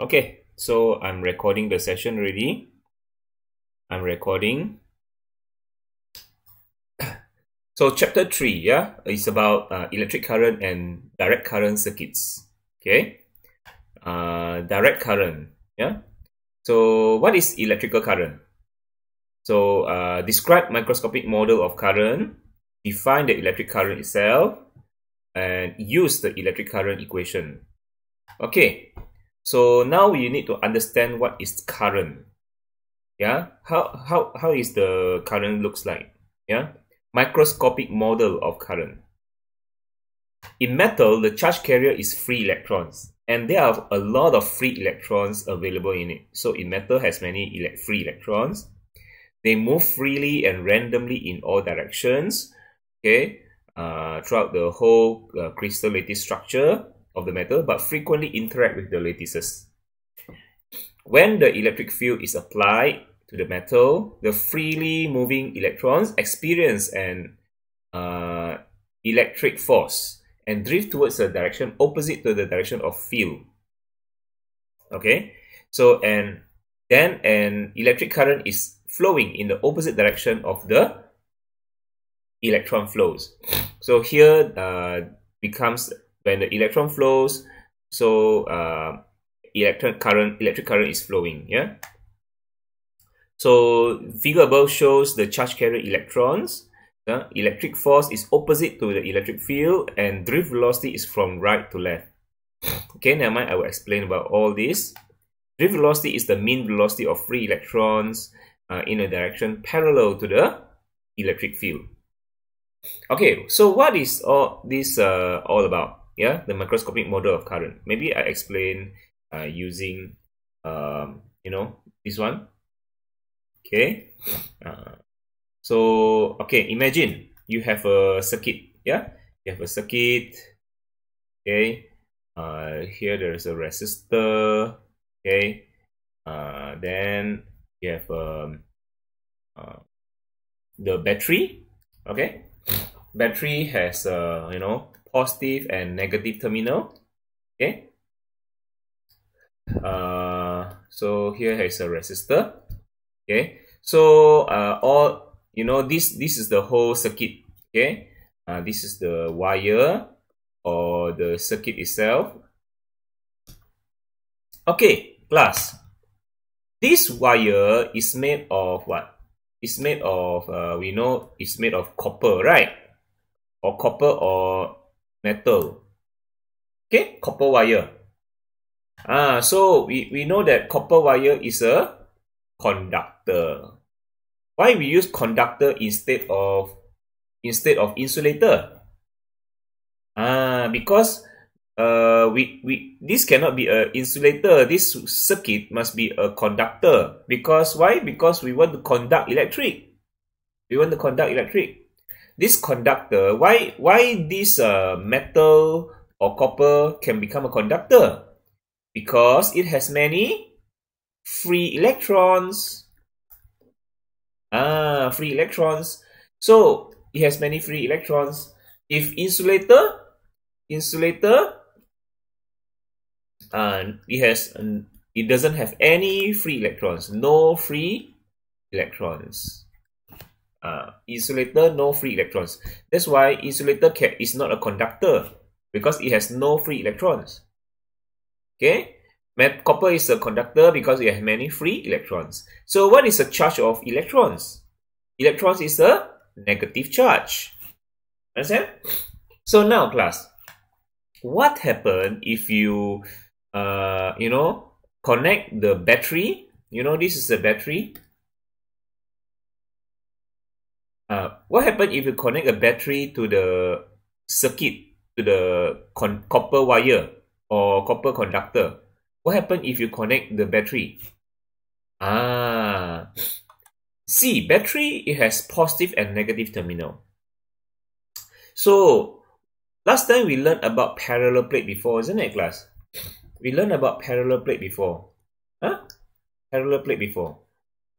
Okay, so I'm recording the session already. I'm recording. So chapter 3, yeah, is about uh, electric current and direct current circuits. Okay, uh, direct current, yeah. So what is electrical current? So uh, describe microscopic model of current, define the electric current itself, and use the electric current equation. Okay, so now you need to understand what is current. Yeah, how how how is the current looks like? Yeah, microscopic model of current. In metal, the charge carrier is free electrons, and there are a lot of free electrons available in it. So in metal has many ele free electrons. They move freely and randomly in all directions. Okay, uh, throughout the whole uh, crystal lattice structure of the metal but frequently interact with the lattices. When the electric field is applied to the metal, the freely moving electrons experience an uh, electric force and drift towards a direction opposite to the direction of field. Okay, so and then an electric current is flowing in the opposite direction of the electron flows. So here uh, becomes when the electron flows so uh, electric current electric current is flowing yeah? So figure above shows the charge carrier electrons. The electric force is opposite to the electric field and drift velocity is from right to left. Okay never mind i will explain about all this. Drift velocity is the mean velocity of free electrons uh, in a direction parallel to the electric field. Okay so what is all this uh, all about yeah the microscopic model of current. Maybe i explain uh, using um, you know this one. Okay. Uh, so okay imagine you have a circuit. Yeah you have a circuit. Okay. Uh, here there is a resistor. Okay. Uh, then you have um, uh, the battery. Okay. Battery has uh, you know positive and negative terminal. Okay. Uh, so here is a resistor. Okay. So uh, all you know this this is the whole circuit. Okay. Uh, this is the wire or the circuit itself. Okay. Class this wire is made of what? It's made of uh, we know it's made of copper right? Or copper or metal. Okay, copper wire. Ah, so we, we know that copper wire is a conductor. Why we use conductor instead of instead of insulator? Ah, because uh, we, we this cannot be a insulator. This circuit must be a conductor. Because why? Because we want to conduct electric. We want to conduct electric this conductor, why why this uh, metal or copper can become a conductor? Because it has many free electrons. Ah, free electrons. So it has many free electrons. If insulator, insulator, and uh, it has it doesn't have any free electrons. No free electrons uh, insulator no free electrons. That's why insulator can, is not a conductor because it has no free electrons. Okay, Met copper is a conductor because it has many free electrons. So what is the charge of electrons? Electrons is a negative charge. Understand? So now class, what happen if you, uh, you know, connect the battery? You know, this is the battery uh, what happens if you connect a battery to the circuit, to the copper wire or copper conductor? What happens if you connect the battery? Ah, see, battery, it has positive and negative terminal. So, last time we learned about parallel plate before, isn't it, class? We learned about parallel plate before. Huh? Parallel plate before.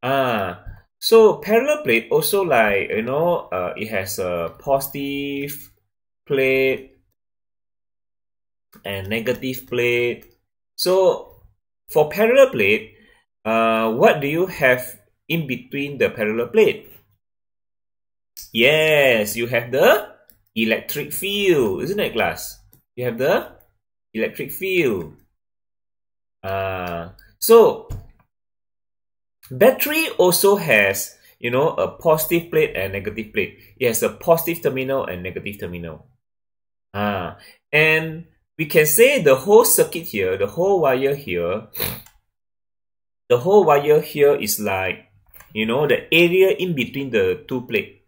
Ah, so parallel plate also like you know uh, it has a positive plate and negative plate. So for parallel plate, uh, what do you have in between the parallel plate? Yes, you have the electric field, isn't it, class? You have the electric field. Uh, so, battery also has, you know, a positive plate and negative plate. It has a positive terminal and negative terminal. Uh, and we can say the whole circuit here, the whole wire here, the whole wire here is like, you know, the area in between the two plate.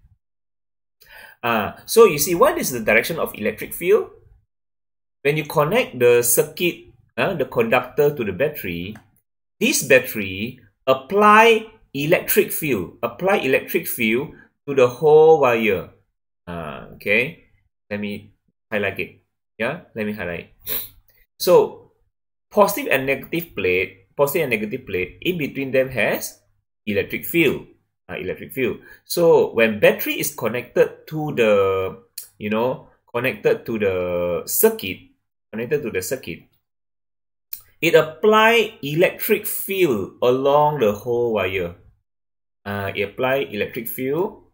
Uh, so you see, what is the direction of electric field? When you connect the circuit, uh, the conductor to the battery, this battery apply electric field, apply electric field to the whole wire. Uh, okay, let me highlight it. Yeah, let me highlight. So, positive and negative plate, positive and negative plate, in between them has electric field uh, electric field. So when battery is connected to the, you know, connected to the circuit, connected to the circuit, it apply electric field along the whole wire. Uh, it apply electric field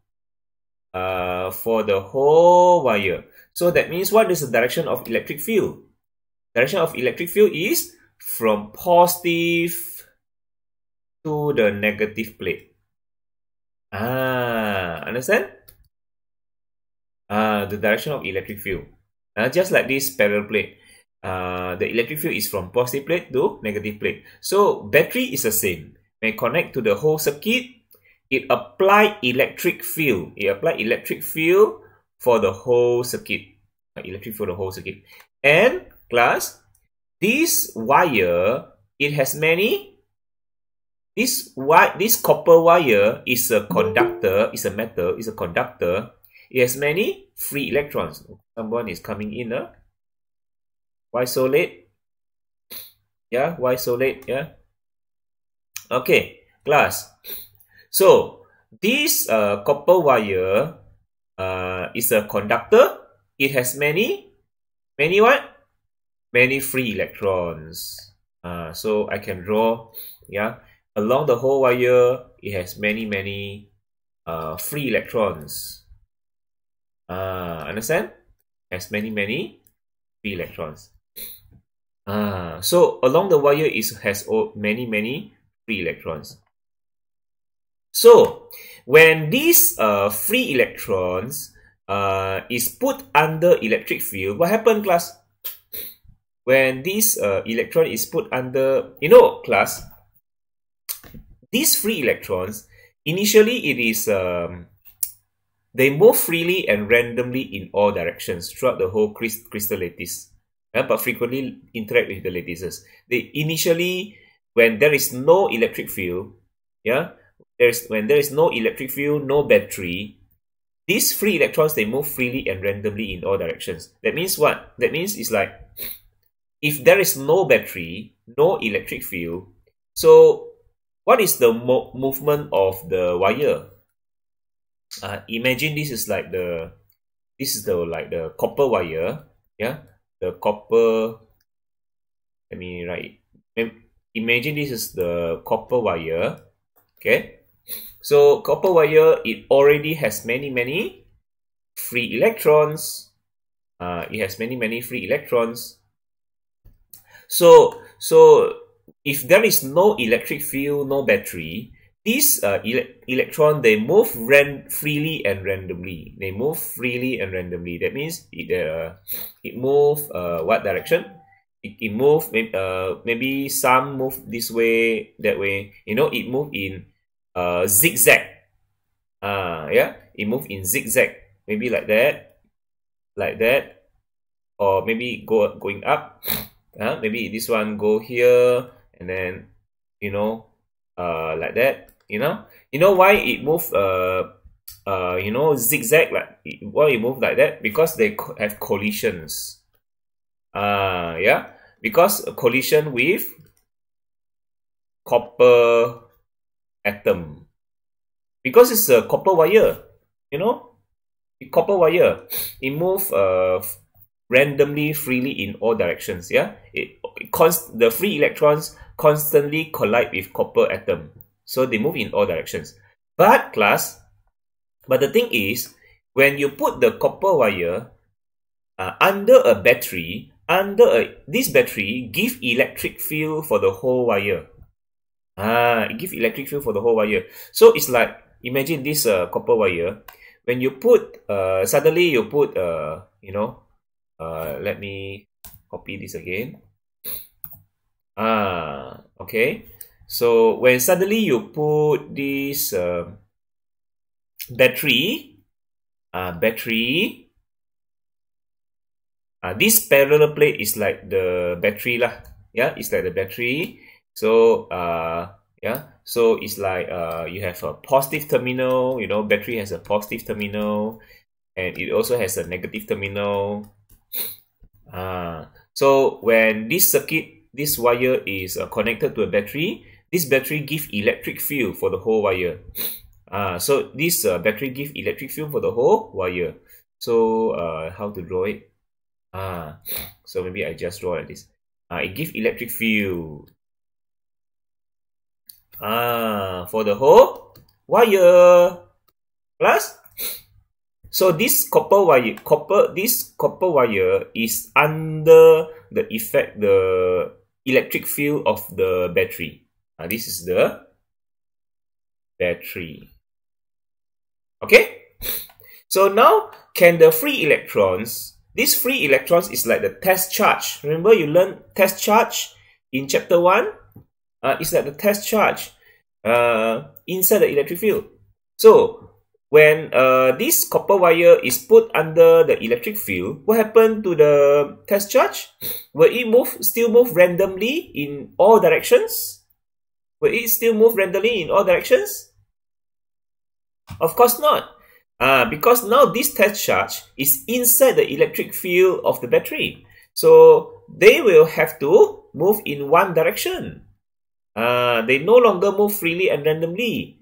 uh, for the whole wire. So that means what is the direction of electric field? Direction of electric field is from positive to the negative plate. Ah, understand? Ah, the direction of electric field. Uh, just like this parallel plate. Uh, the electric field is from positive plate to negative plate. So battery is the same. When connect to the whole circuit, it apply electric field. It apply electric field for the whole circuit. Uh, electric for the whole circuit. And class, this wire, it has many this wire, this copper wire is a conductor, is a metal, is a conductor. It has many free electrons. Someone is coming in. Uh. Why so late? Yeah, why so late? Yeah. Okay, class. So, this uh, copper wire uh, is a conductor. It has many, many what? Many free electrons. Uh, so I can draw, yeah, along the whole wire, it has many, many uh, free electrons. Uh, understand? Has many, many free electrons. Uh, so along the wire is has many, many free electrons. So when these uh, free electrons uh, is put under electric field, what happened, class? When this uh, electron is put under, you know, class, these free electrons, initially it is um, they move freely and randomly in all directions throughout the whole crystal lattice, uh, but frequently interact with the lattices. They initially, when there is no electric field, yeah, there's when there is no electric field, no battery, these free electrons they move freely and randomly in all directions. That means what? That means it's like if there is no battery, no electric field, so what is the mo movement of the wire? Uh, imagine this is like the this is the like the copper wire, yeah, the copper. Let me write. Imagine this is the copper wire, okay. So copper wire it already has many many free electrons. Uh, it has many many free electrons. So so if there is no electric field, no battery, these uh, ele electron they move ran freely and randomly. They move freely and randomly. That means it uh, it move uh, what direction? It, it move uh, maybe some move this way, that way. You know, it move in uh, zigzag. Uh, yeah, it move in zigzag. Maybe like that, like that, or maybe go going up. Uh, maybe this one go here and then you know uh like that you know? You know why it move uh uh you know zigzag like why it move like that? Because they co have collisions. Uh yeah? Because a collision with copper atom. Because it's a copper wire you know? Copper wire. It move uh randomly freely in all directions. Yeah, it, it const the free electrons constantly collide with copper atom, so they move in all directions. But class, but the thing is, when you put the copper wire uh, under a battery, under a, this battery give electric field for the whole wire. Ah, it give electric field for the whole wire. So it's like imagine this uh, copper wire. When you put uh, suddenly you put uh, you know uh, let me copy this again. Ah, okay. So when suddenly you put this uh, battery, uh, battery, uh, this parallel plate is like the battery lah. Yeah, it's like the battery. So uh, yeah, so it's like uh, you have a positive terminal. You know, battery has a positive terminal, and it also has a negative terminal. Uh, so when this circuit, this wire is uh, connected to a battery, this battery give electric field for the whole wire. Uh, so this uh, battery give electric field for the whole wire. So uh, how to draw it? Ah, so maybe I just draw like this. Uh, it give electric field. Ah, for the whole wire. Plus, so this copper wire, copper, this copper wire is under the effect, the electric field of the battery. This is the battery. Okay? So now, can the free electrons, this free electrons is like the test charge. Remember you learned test charge in chapter 1? Uh, it's like the test charge uh, inside the electric field. So, when uh, this copper wire is put under the electric field, what happened to the test charge? Will it move, still move randomly in all directions? Will it still move randomly in all directions? Of course not. Uh, because now this test charge is inside the electric field of the battery. So they will have to move in one direction. Uh, they no longer move freely and randomly.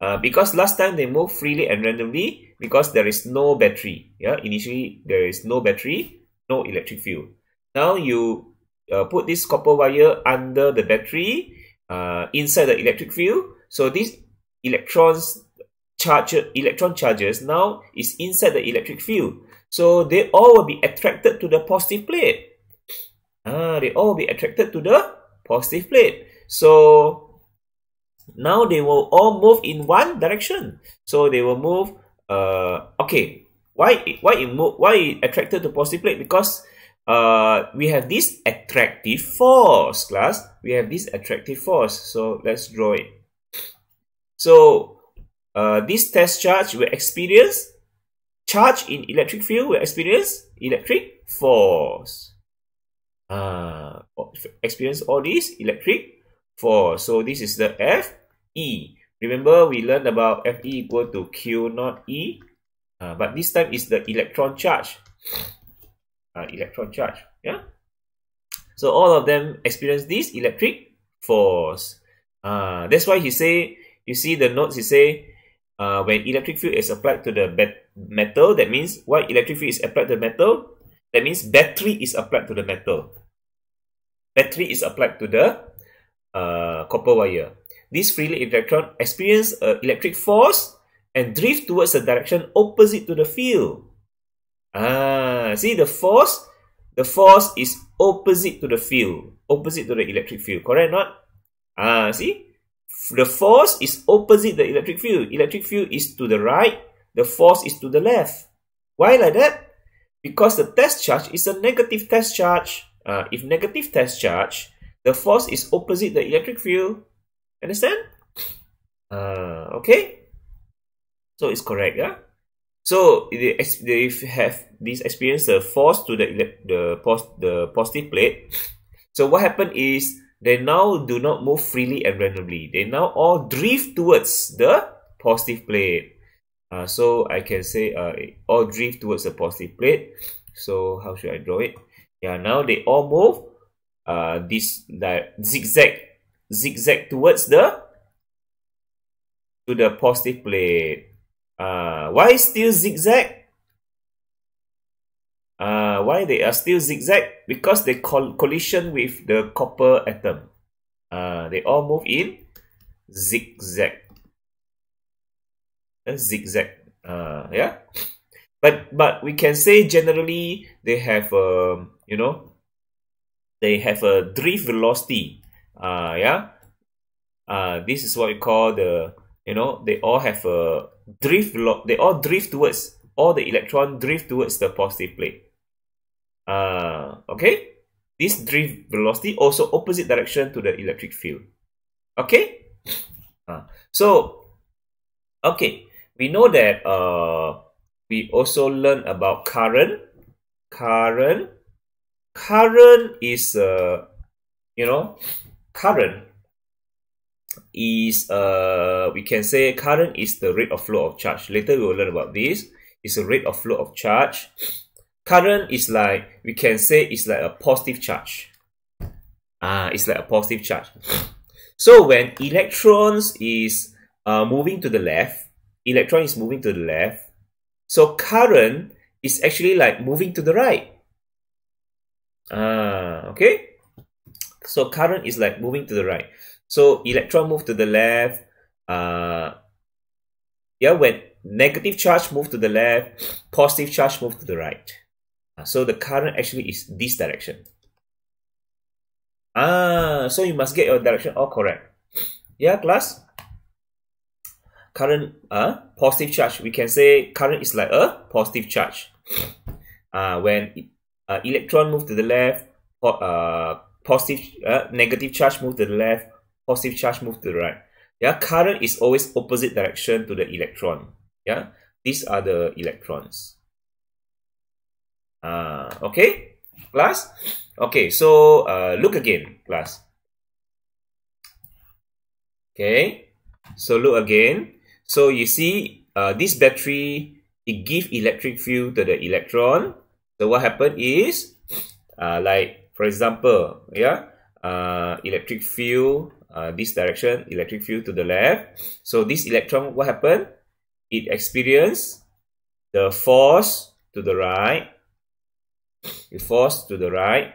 Uh, because last time they move freely and randomly because there is no battery. Yeah, initially there is no battery, no electric field. Now you uh, put this copper wire under the battery uh, inside the electric field. So these electrons charge electron charges now is inside the electric field. So they all will be attracted to the positive plate. Ah, they all will be attracted to the positive plate. So now they will all move in one direction. So they will move. Uh, okay. Why? Why it move? Why it attracted to positive plate? Because uh, we have this attractive force, class. We have this attractive force. So let's draw it. So uh, this test charge will experience charge in electric field will experience electric force. Uh, experience all this electric force. So this is the F E. Remember, we learned about Fe equal to Q naught E. Uh, but this time is the electron charge. Uh, electron charge. Yeah. So all of them experience this electric force. Uh, that's why he say, you see the notes he say, uh, when electric field is applied to the metal, that means why electric field is applied to the metal? That means battery is applied to the metal. Battery is applied to the uh, copper wire. This freely electron experience an electric force and drift towards the direction opposite to the field. Ah, see the force? The force is opposite to the field, opposite to the electric field. Correct not? Ah, see? The force is opposite the electric field. Electric field is to the right, the force is to the left. Why like that? Because the test charge is a negative test charge. Uh, if negative test charge, the force is opposite the electric field, Understand? Uh, okay. So it's correct, yeah. So they, they have this experience the force to the the post the positive plate. So what happened is they now do not move freely and randomly. They now all drift towards the positive plate. Uh, so I can say uh, all drift towards the positive plate. So how should I draw it? Yeah, now they all move uh, this like zigzag zigzag towards the to the positive plate. Uh, why still zigzag? Uh, why they are still zigzag? Because they col collision with the copper atom. Uh, they all move in zigzag. A zigzag. Uh, yeah. But but we can say generally they have um, you know they have a drift velocity. Uh, yeah. Uh, this is what we call the you know they all have a drift. They all drift towards all the electron drift towards the positive plate. Uh, okay. This drift velocity also opposite direction to the electric field. Okay. Uh, so okay, we know that uh, we also learn about current. Current. Current is uh, you know, current is uh we can say current is the rate of flow of charge. Later we will learn about this. It's a rate of flow of charge. Current is like we can say it's like a positive charge. Ah, it's like a positive charge. So when electrons is uh, moving to the left, electron is moving to the left. So current is actually like moving to the right. Ah, okay. So current is like moving to the right. So electron move to the left. Uh, yeah, when negative charge move to the left, positive charge move to the right. Uh, so the current actually is this direction. Ah, so you must get your direction all correct. Yeah, class? Current, uh, positive charge. We can say current is like a positive charge. Uh, when uh, electron move to the left, uh, positive, uh, negative charge move to the left, positive charge move to the right. Yeah, current is always opposite direction to the electron. Yeah, these are the electrons. Uh, okay, class? Okay, so uh, look again, class. Okay, so look again. So you see uh, this battery, it give electric field to the electron. So what happened is, uh, like for example, yeah, uh, electric field uh, this direction, electric field to the left. So this electron, what happened? It experienced the force to the right. It force to the right.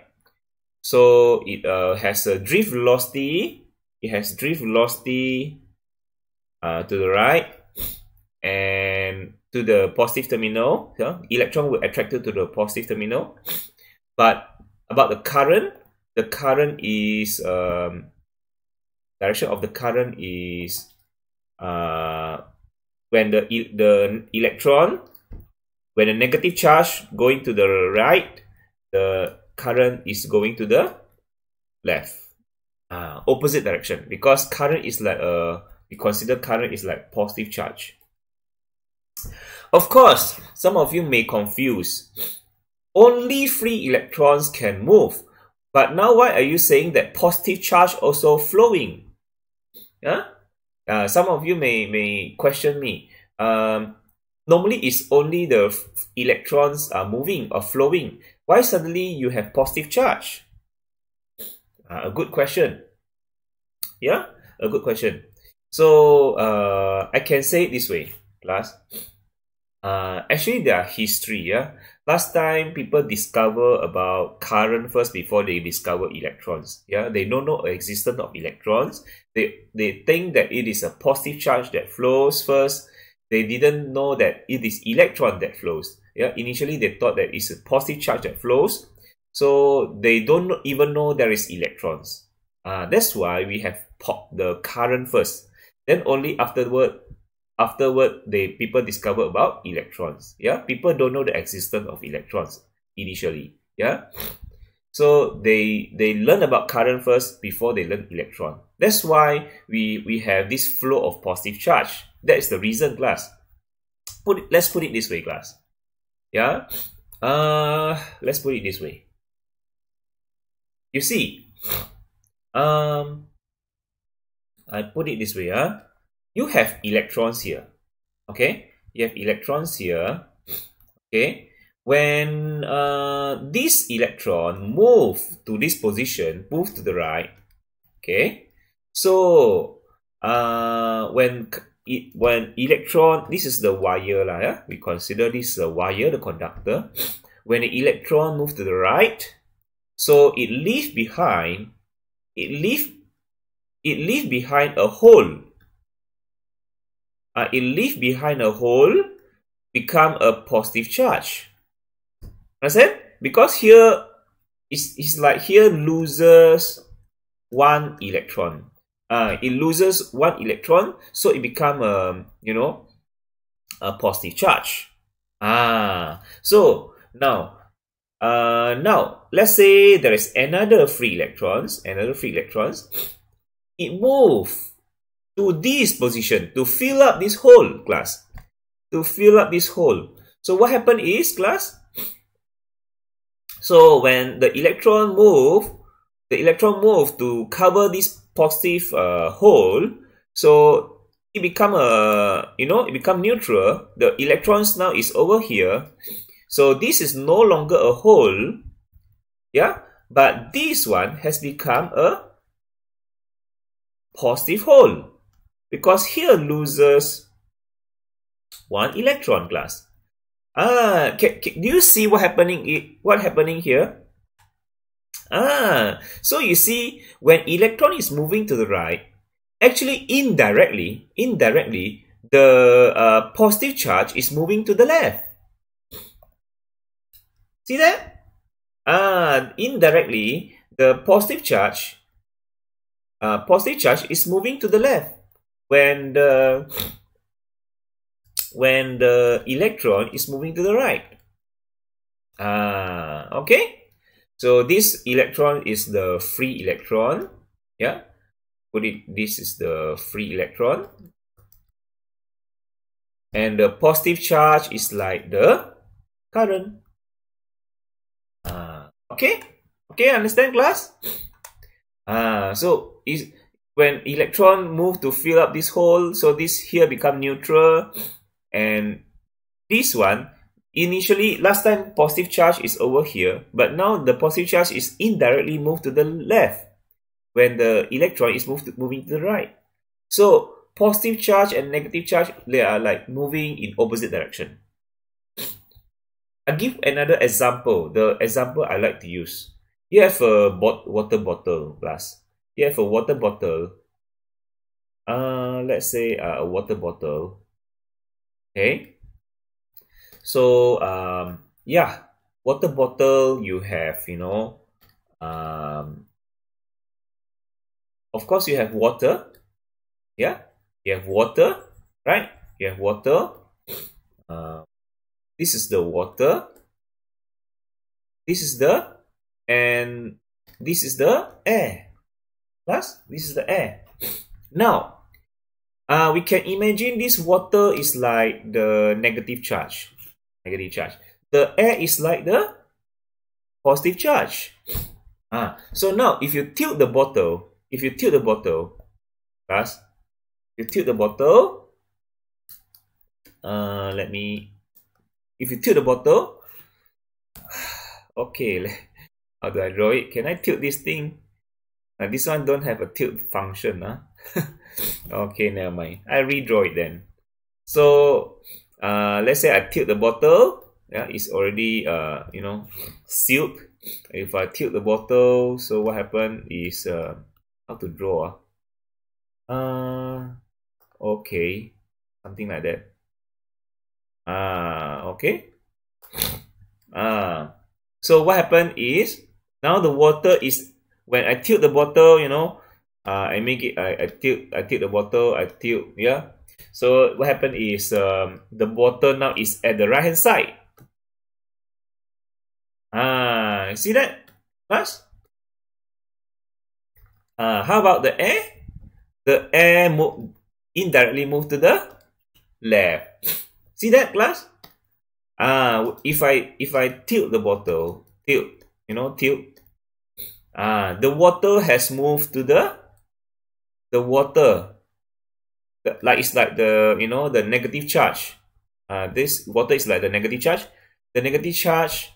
So it uh, has a drift velocity. It has drift velocity uh, to the right and to the positive terminal. Yeah? Electron will attracted to the positive terminal. But about the current, the current is um, direction of the current is uh, when the the electron when a negative charge going to the right the current is going to the left. Uh, opposite direction. Because current is like a we consider current is like positive charge. Of course some of you may confuse. Only free electrons can move. But now why are you saying that positive charge also flowing yeah? Uh, some of you may, may question me. Um, normally, it's only the electrons are moving or flowing. Why suddenly you have positive charge? Uh, a good question. Yeah, a good question. So uh, I can say it this way, class. Uh, actually, there are history. Yeah, last time people discover about current first before they discover electrons. Yeah they don't know existence of electrons. They they think that it is a positive charge that flows first. They didn't know that it is electron that flows. Yeah initially they thought that it's a positive charge that flows. So they don't even know there is electrons. Uh, that's why we have pop the current first. Then only afterward afterward they people discover about electrons yeah? People don't know the existence of electrons initially yeah? So they they learn about current first before they learn electron. That's why we we have this flow of positive charge. That is the reason class put it, let's put it this way class yeah? Uh let's put it this way. You see um i put it this way huh you have electrons here. Okay, you have electrons here. Okay, when uh, this electron move to this position, move to the right. Okay, so uh, when it, when electron, this is the wire lah, yeah? we consider this a wire, the conductor. when the electron move to the right, so it leaves behind, it leave, it leave behind a hole. Uh, it leave behind a hole, become a positive charge. Understand? Because here, it's, it's like here loses one electron. Uh, it loses one electron, so it become a, um, you know, a positive charge. Ah, so now, uh, now let's say there is another free electrons, another free electrons. It move to this position to fill up this hole, class. To fill up this hole. So what happened is, class. So when the electron move, the electron move to cover this positive uh, hole. So it become a you know it become neutral the electrons now is over here so this is no longer a hole yeah but this one has become a positive hole because here loses one electron class ah can, can, do you see what happening what happening here ah so you see when electron is moving to the right actually indirectly, indirectly, the uh, positive charge is moving to the left. See that? Ah, indirectly, the positive charge, uh, positive charge is moving to the left when the when the electron is moving to the right. Ah, okay. So this electron is the free electron. Yeah put it this is the free electron and the positive charge is like the current uh, okay okay understand class uh, so is when electron move to fill up this hole so this here become neutral and this one initially last time positive charge is over here but now the positive charge is indirectly moved to the left when the electron is moved, moving to the right. So positive charge and negative charge, they are like moving in opposite direction. I give another example, the example I like to use. You have a bot water bottle glass. You have a water bottle. Uh, let's say uh, a water bottle. Okay. So um, yeah, water bottle you have you know um, of course you have water yeah you have water right you have water uh, this is the water this is the and this is the air plus this is the air now uh, we can imagine this water is like the negative charge negative charge the air is like the positive charge ah, so now if you tilt the bottle if you tilt the bottle, plus you tilt the bottle, uh, let me, if you tilt the bottle, okay, how do I draw it? Can I tilt this thing? Uh, this one don't have a tilt function, huh? okay, never mind. I redraw it then. So, uh, let's say I tilt the bottle, yeah, it's already, uh, you know, sealed. If I tilt the bottle, so what happened is, uh, how to draw ah uh, okay something like that ah okay ah so what happened is now the water is when I tilt the bottle you know uh, I make it I, I tilt I tilt the bottle I tilt yeah so what happened is um, the bottle now is at the right hand side ah see that guys uh, how about the air? The air move, indirectly move to the left. See that class? Uh, if I if I tilt the bottle, tilt, you know, tilt. Uh, the water has moved to the the water. Like it's like the you know the negative charge. Uh, this water is like the negative charge. The negative charge,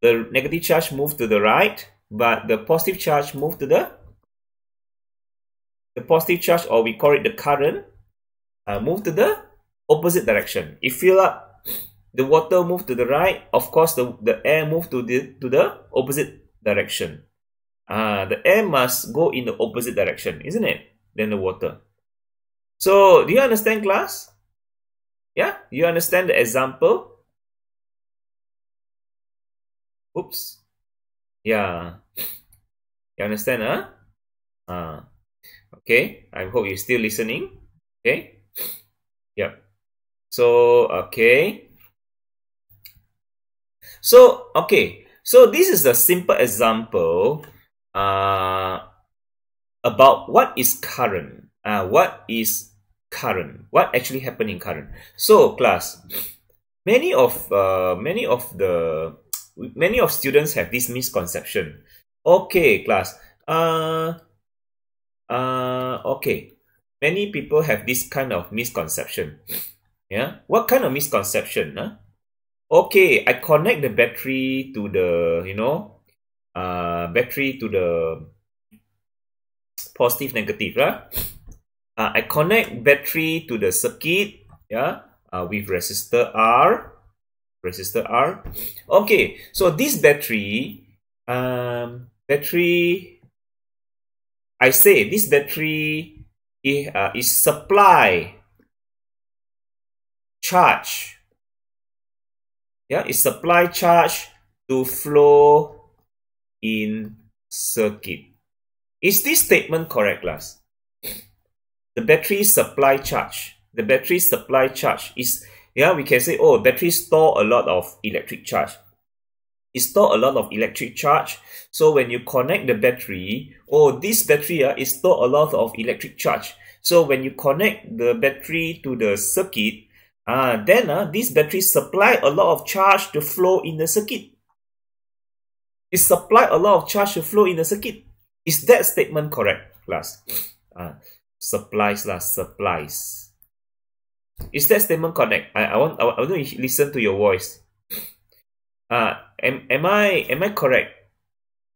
the negative charge moved to the right, but the positive charge moved to the the positive charge or we call it the current uh, move to the opposite direction it fill up the water move to the right, of course the, the air move to the to the opposite direction. Uh, the air must go in the opposite direction, isn't it? Than the water. So, do you understand class? Yeah? You understand the example? Oops. Yeah. You understand, huh? Uh, okay. I hope you're still listening. Okay. Yep. So, okay. So, okay. So, this is a simple example uh, about what is current. Uh, what is current? What actually happened in current? So, class, many of uh, many of the many of students have this misconception. Okay, class. Uh, uh, okay. Many people have this kind of misconception. Yeah. What kind of misconception? Huh? Okay, I connect the battery to the, you know, uh, battery to the positive negative right? uh, I connect battery to the circuit yeah uh, with resistor R resistor R okay so this battery um, battery I say this battery is, uh, is supply charge yeah is supply charge to flow in circuit. Is this statement correct, class? The battery supply charge. The battery supply charge is, yeah, we can say, oh, battery store a lot of electric charge. It store a lot of electric charge. So when you connect the battery, oh, this battery uh, is store a lot of electric charge. So when you connect the battery to the circuit, uh, then uh, this battery supply a lot of charge to flow in the circuit. It supply a lot of charge to flow in the circuit. Is that statement correct, class? Uh, supplies, lah, supplies. Is that statement correct? I, I want I, I want to listen to your voice. Uh, am, am I am I correct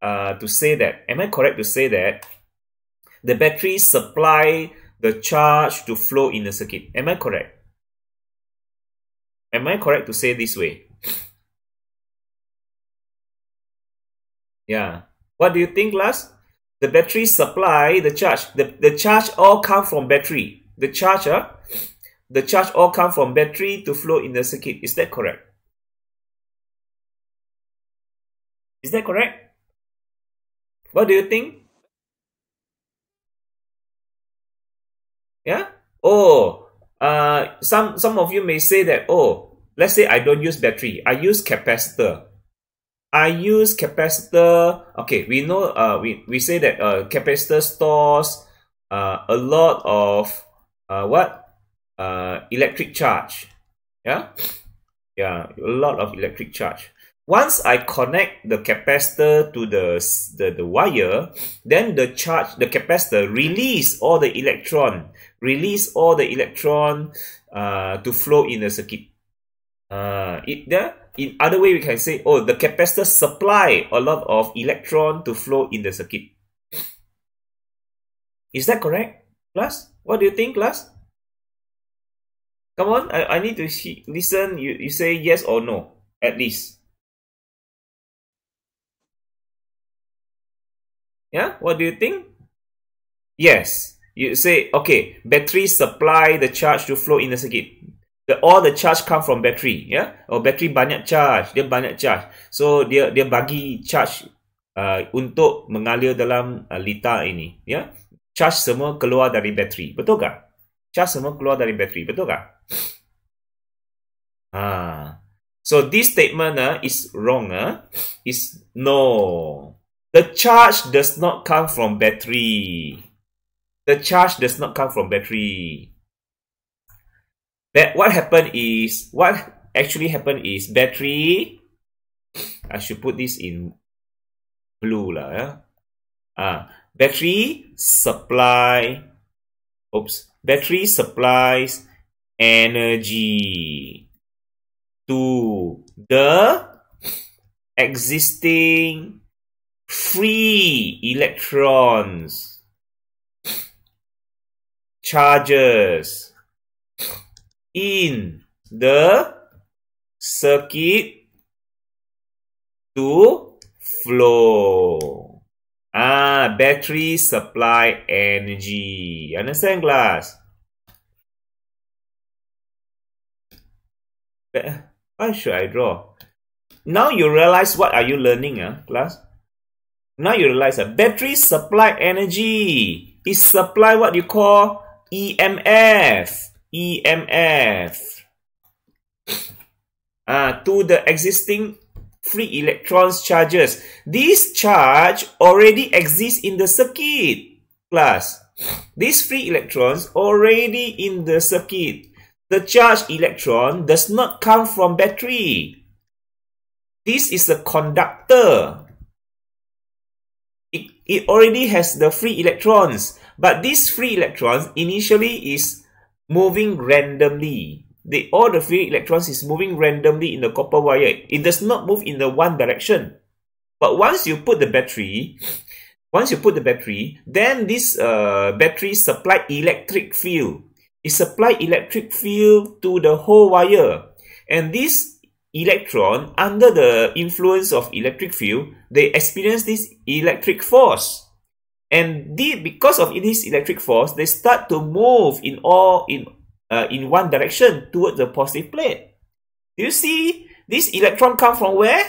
uh, to say that? Am I correct to say that the battery supply the charge to flow in the circuit? Am I correct? Am I correct to say this way? Yeah. What do you think, class? The battery supply, the charge, the, the charge all come from battery. The charge, uh, the charge all come from battery to flow in the circuit. Is that correct? Is that correct? What do you think? Yeah? Oh, uh, some, some of you may say that, oh, let's say I don't use battery. I use capacitor. I use capacitor. Okay, we know uh, we, we say that uh, capacitor stores uh, a lot of uh, what uh, electric charge. Yeah, yeah, a lot of electric charge. Once I connect the capacitor to the, the, the wire, then the charge, the capacitor release all the electron, release all the electron uh, to flow in the circuit. Uh, it, the, in other way, we can say, oh, the capacitor supply a lot of electron to flow in the circuit. Is that correct, class? What do you think, class? Come on, I, I need to listen. You, you say yes or no, at least. Yeah, what do you think? Yes. You say, okay, battery supply the charge to flow in the circuit the all the charge come from battery yeah? oh battery banyak charge dia banyak charge. So dia dia bagi charge uh, untuk mengalir dalam uh, litar ini yeah? charge semua keluar dari bateri betul tak charge semua keluar dari bateri betul tak ah. So this statement uh, is wrong uh, is no. The charge does not come from battery. The charge does not come from battery that what happened is what actually happened is battery I should put this in blue lah yeah? ah battery supply oops battery supplies energy to the existing free electrons charges in the circuit to flow. Ah, battery supply energy. Understand, class? Why should I draw? Now you realize what are you learning, uh, class? Now you realize that battery supply energy is supply what you call EMF. EMF. Uh, to the existing free electrons charges. This charge already exists in the circuit, class. These free electrons already in the circuit. The charged electron does not come from battery. This is a conductor. It, it already has the free electrons, but these free electrons initially is moving randomly. The, all the free electrons is moving randomly in the copper wire. It does not move in the one direction. But once you put the battery, once you put the battery, then this uh, battery supply electric field it supply electric field to the whole wire. And this electron, under the influence of electric field, they experience this electric force. And the, because of this electric force, they start to move in all in uh, in one direction towards the positive plate. Do you see this electron come from where?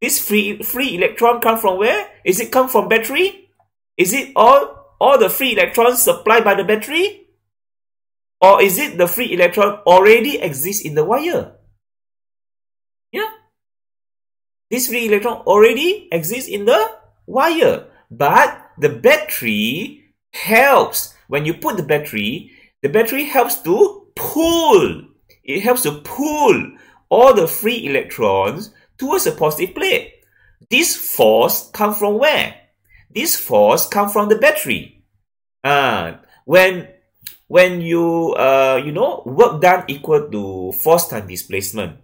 This free free electron come from where? Is it come from battery? Is it all all the free electrons supplied by the battery? Or is it the free electron already exists in the wire? Yeah. This free electron already exists in the wire. But the battery helps. When you put the battery, the battery helps to pull. It helps to pull all the free electrons towards a positive plate. This force come from where? This force come from the battery. Uh, when when you uh, you know work done equal to force time displacement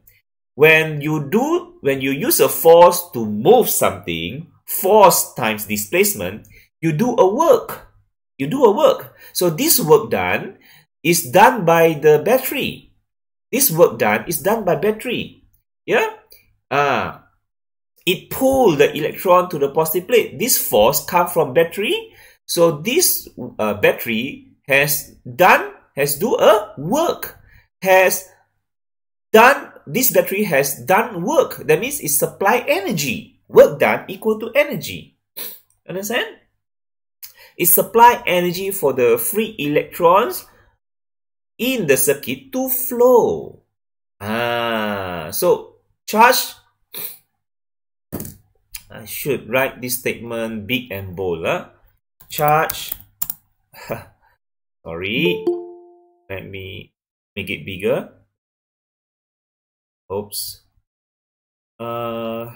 when you do when you use a force to move something force times displacement you do a work. You do a work. So this work done is done by the battery. This work done is done by battery. Yeah? Uh, it pull the electron to the positive plate. This force come from battery. So this uh, battery has done, has do a work, has done, this battery has done work. That means it supply energy. Work done equal to energy. Understand? It supply energy for the free electrons in the circuit to flow. Ah, so charge. I should write this statement big and bold. Huh? Charge sorry let me make it bigger oops uh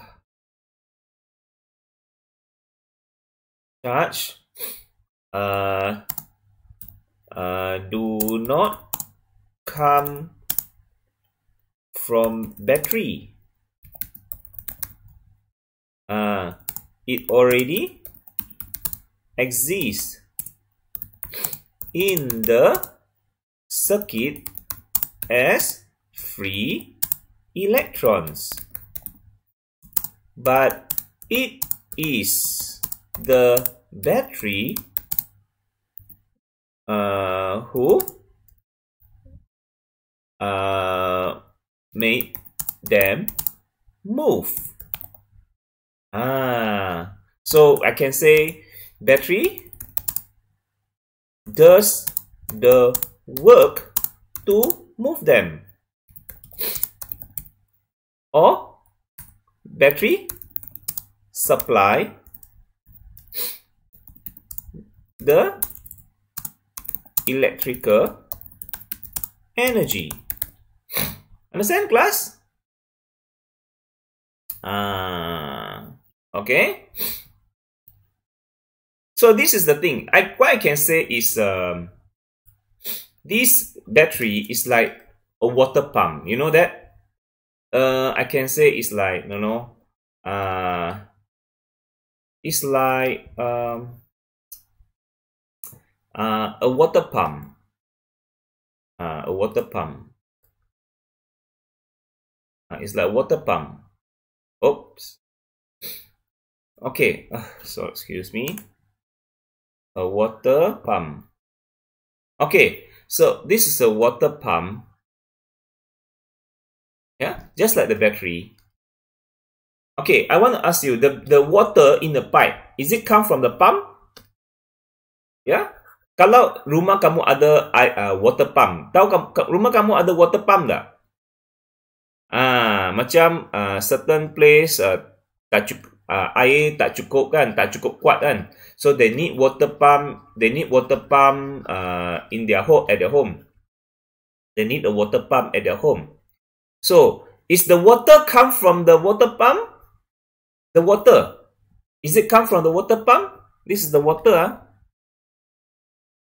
charge uh uh do not come from battery uh it already exists in the circuit as free electrons. But it is the battery uh, who uh, made them move. Ah, so I can say battery does the work to move them. Or battery supply the electrical energy. Understand class? Ah, okay. So this is the thing. I what I can say is um, this battery is like a water pump. You know that? Uh, I can say it's like you know, uh, it's like um, uh, a water pump. Uh, a water pump. Uh, it's like water pump. Oops. Okay, uh, so excuse me. A water pump. Okay, so this is a water pump. Yeah, just like the battery. Okay, I want to ask you, the, the water in the pipe, is it come from the pump? Yeah? Kalau rumah kamu ada uh, water pump, tahu kamu, rumah kamu ada water pump tak? Ah, macam uh, certain place uh, tak cukup, uh, air tak cukup kan, tak cukup kuat kan. So they need water pump, they need water pump uh, in their home at their home. They need a water pump at their home. So, is the water come from the water pump? The water. Is it come from the water pump? This is the water. Ah.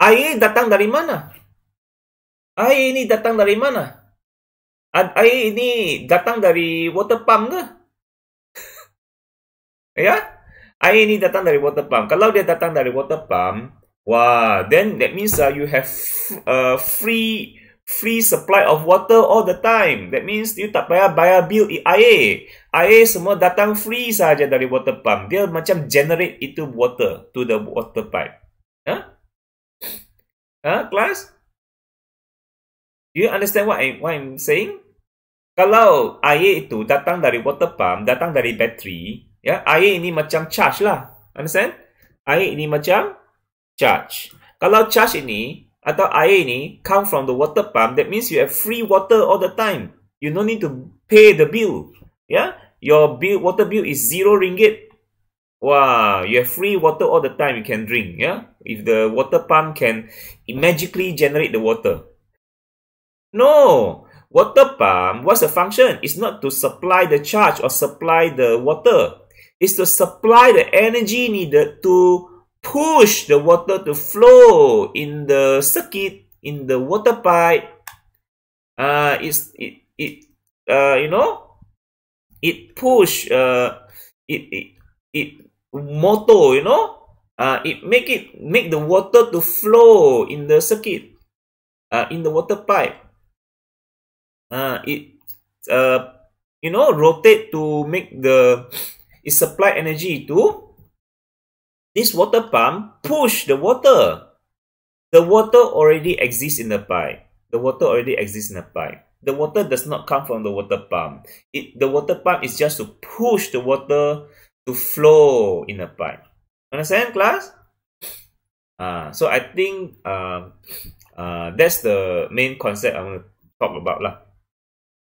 Air datang dari mana? Air ini datang dari mana? Air ini datang dari water pump ke? ya? Air ini datang dari water pump. Kalau dia datang dari water pump, wah, then that means uh, you have uh, free free supply of water all the time. That means you tak payah bayar bil air. Air semua datang free saja dari water pump. Dia macam generate itu water to the water pipe. Huh? Class? You understand what, I, what I'm saying? Kalau air itu datang dari water pump, datang dari bateri, ya, air ini macam charge lah. Understand? Air ini macam charge. Kalau charge ini atau air ni come from the water pump, that means you have free water all the time. You no need to pay the bill. Yeah, your bill water bill is zero ringgit. Wow, you have free water all the time. You can drink. Yeah, if the water pump can magically generate the water. No, water pump. What's the function? It's not to supply the charge or supply the water. It's to supply the energy needed to push the water to flow in the circuit in the water pipe uh it's it it uh you know it push uh it it, it motor you know uh it make it make the water to flow in the circuit uh in the water pipe uh it uh you know rotate to make the it supply energy to this water pump push the water. The water already exists in the pipe. The water already exists in the pipe. The water does not come from the water pump. It, the water pump is just to push the water to flow in the pipe. Understand, class? Uh, so I think uh, uh, that's the main concept I want to talk about. Lah.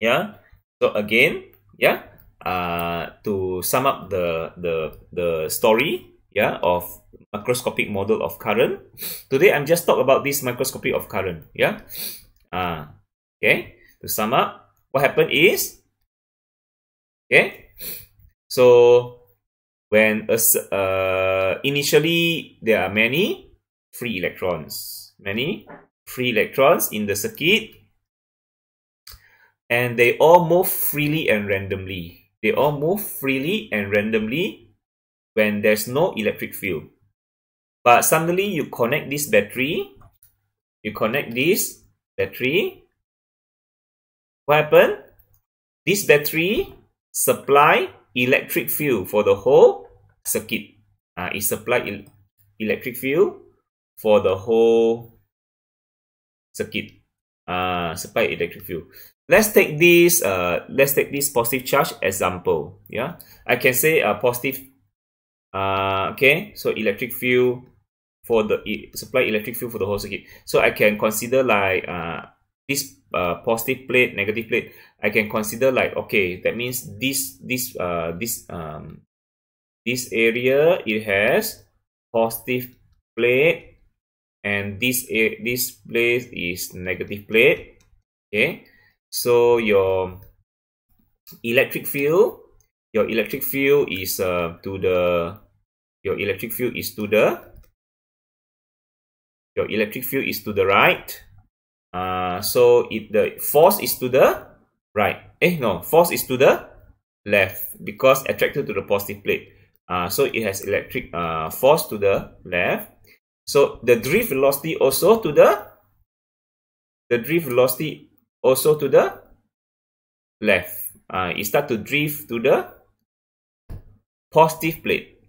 Yeah. So again, yeah, uh, to sum up the, the, the story, yeah, of microscopic model of current. Today, I'm just talk about this microscopic of current, yeah. Uh, okay, to sum up, what happened is, okay, so when uh, initially there are many free electrons, many free electrons in the circuit, and they all move freely and randomly. They all move freely and randomly when there's no electric field. But suddenly you connect this battery, you connect this battery. What happened? This battery supply electric field for the whole circuit. Uh, it supply el electric field for the whole circuit. Uh, supply electric field. Let's take this. Uh, let's take this positive charge example. Yeah, I can say a positive uh, okay so electric field for the supply electric field for the whole circuit so I can consider like uh, this uh, positive plate negative plate I can consider like okay that means this this uh, this um, this area it has positive plate and this this plate is negative plate okay? So your electric field your electric field is uh, to the your electric field is to the your electric field is to the right uh, so if the force is to the right. Eh no force is to the left because attracted to the positive plate. Uh, so it has electric uh, force to the left. So the drift velocity also to the the drift velocity also to the left. Uh, it start to drift to the positive plate.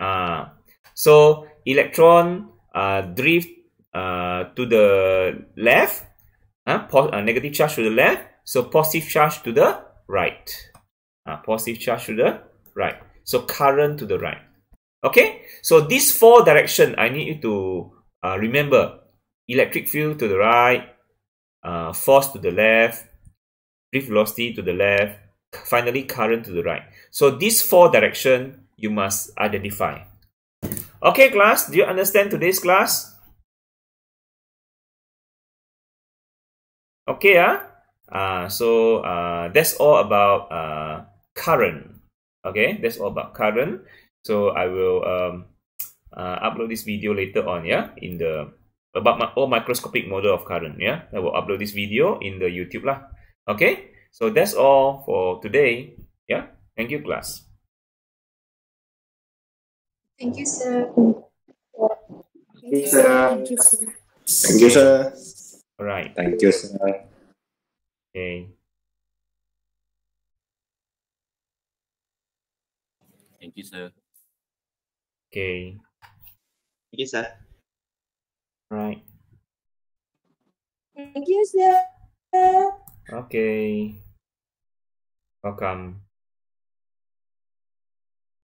Uh, so electron uh, drift uh, to the left, uh, negative charge to the left, so positive charge to the right. Uh, positive charge to the right. So current to the right. Okay, so these four direction I need you to uh, remember. Electric field to the right, uh, force to the left, drift velocity to the left, finally current to the right. So these four direction you must identify. Okay class, do you understand today's class? Okay, uh, uh so uh, that's all about uh, current. Okay, that's all about current. So I will um, uh, upload this video later on, yeah, in the about my all microscopic model of current, yeah. I will upload this video in the YouTube lah. Okay, so that's all for today. Yeah, thank you, class. Thank you, sir. Thank you, sir. Thank you, sir. Thank you, sir. All right. Thank you, sir. Okay. Thank you, sir. Okay. Thank you, sir. Right. Thank you, sir. Okay. Welcome.